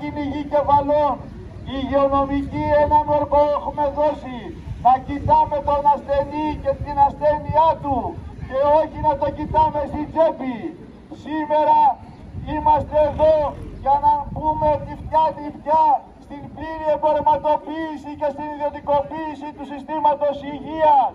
κυνηγή κεφαλών. Η υγειονομική έναν όρκο έχουμε δώσει. Να κοιτάμε τον ασθενή και την ασθένειά του και όχι να το κοιτάμε στην τσέπη. Σήμερα είμαστε εδώ για να πούμε τη φτιά τη στην πλήρη εμπορευματοποίηση και στην ιδιωτικοποίηση του συστήματος υγείας.